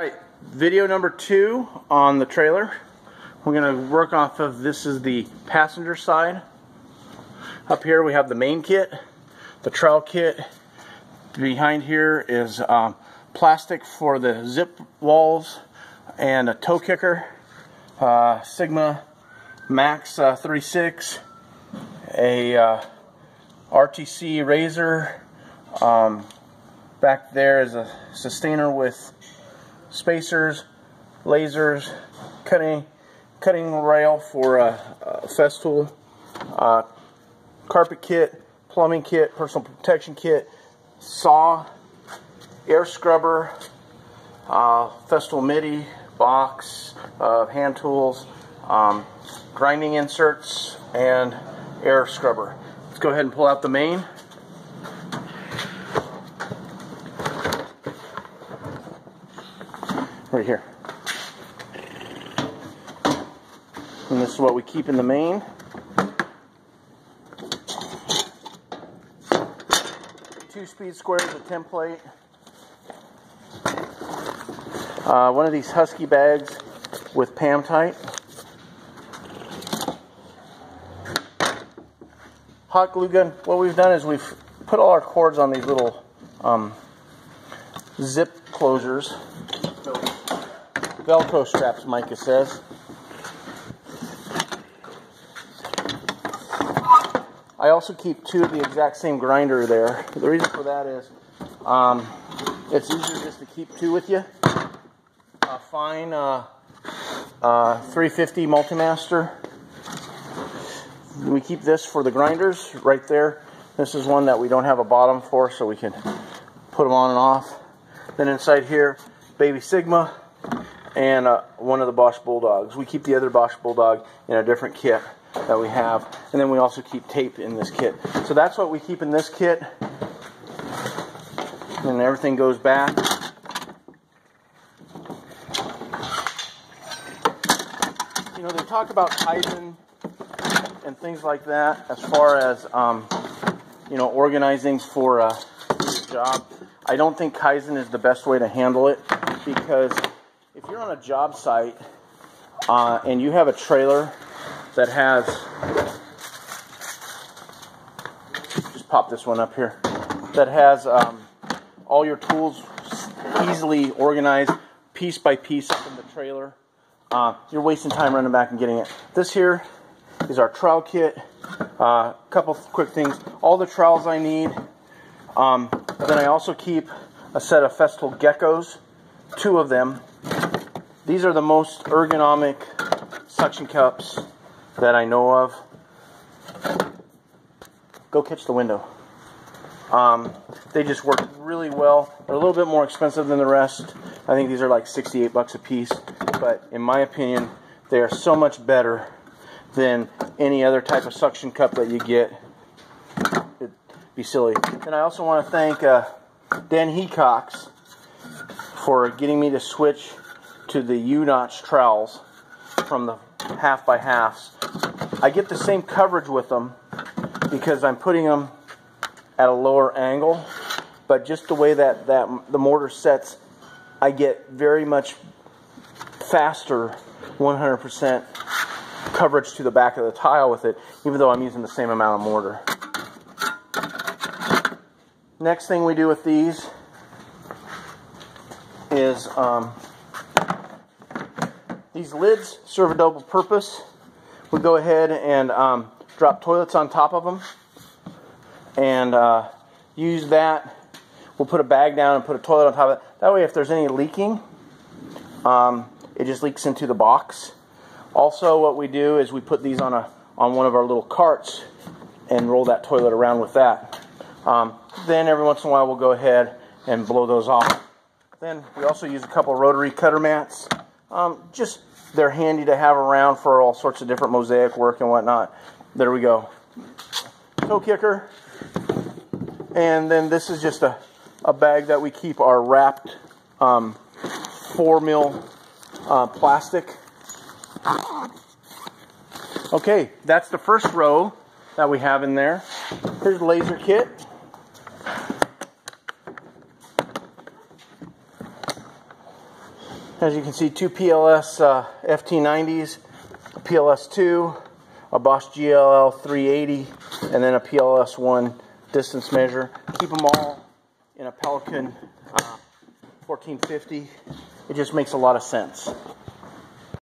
Alright, video number two on the trailer. We're going to work off of, this is the passenger side. Up here we have the main kit, the trowel kit. Behind here is um, plastic for the zip walls and a toe kicker. Uh, Sigma Max uh, 36, a uh, RTC Razor. Um, back there is a Systainer with spacers, lasers, cutting cutting rail for a, a Festool, uh, carpet kit, plumbing kit, personal protection kit, saw, air scrubber, uh, Festool MIDI box of hand tools, um, grinding inserts, and air scrubber. Let's go ahead and pull out the main. Right here. And this is what we keep in the main. Two speed squares, a template. Uh, one of these husky bags with Pam-Tite. Hot glue gun. What we've done is we've put all our cords on these little um, zip closures Velcro straps, Micah says. I also keep two of the exact same grinder there. The reason for that is um, it's easier just to keep two with you. A Fein uh, uh, 350 Multimaster. We keep this for the grinders right there. This is one that we don't have a bottom for, so we can put them on and off. Then inside here, Baby Sigma and uh, one of the Bosch Bulldogs. We keep the other Bosch Bulldog in a different kit that we have, and then we also keep tape in this kit. So that's what we keep in this kit, and everything goes back. You know, they talk about Kaizen and things like that as far as, um, you know, organizing for a job. I don't think Kaizen is the best way to handle it because if you're on a job site uh, and you have a trailer that has, just pop this one up here, that has um, all your tools easily organized piece by piece up in the trailer, uh, you're wasting time running back and getting it. This here is our trowel kit. A uh, couple quick things. All the trowels I need. Um, then I also keep a set of Festool geckos, two of them. These are the most ergonomic suction cups that I know of. Go catch the window. Um, they just work really well. They're a little bit more expensive than the rest. I think these are like 68 bucks a piece. But in my opinion, they are so much better than any other type of suction cup that you get. It'd be silly. And I also want to thank uh, Dan Hecox for getting me to switch to the U-notch trowels from the half by halves. I get the same coverage with them because I'm putting them at a lower angle, but just the way that, that the mortar sets, I get very much faster 100% coverage to the back of the tile with it, even though I'm using the same amount of mortar. Next thing we do with these is um, these lids serve a double purpose. We go ahead and um, drop toilets on top of them and uh, use that. We'll put a bag down and put a toilet on top of it. That way if there's any leaking, um, it just leaks into the box. Also what we do is we put these on, a, on one of our little carts and roll that toilet around with that. Um, then every once in a while we'll go ahead and blow those off. Then we also use a couple rotary cutter mats. Um, just they're handy to have around for all sorts of different mosaic work and whatnot. There we go. Toe kicker. And then this is just a, a bag that we keep our wrapped um, 4 mil uh, plastic. Okay, that's the first row that we have in there. Here's laser kit. As you can see, two PLS uh, FT90s, a PLS2, a Bosch GLL 380, and then a PLS 1 distance measure. Keep them all in a Pelican uh, 1450. It just makes a lot of sense.